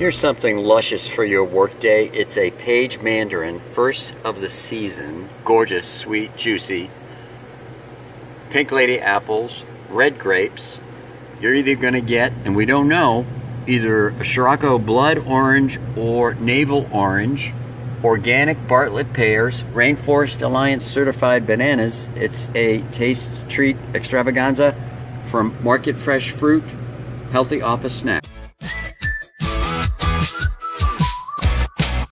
Here's something luscious for your workday. It's a Page Mandarin, first of the season. Gorgeous, sweet, juicy. Pink Lady apples, red grapes. You're either going to get, and we don't know, either a Scirocco Blood Orange or Navel Orange, organic Bartlett pears, Rainforest Alliance certified bananas. It's a taste treat extravaganza from Market Fresh Fruit, healthy office snack.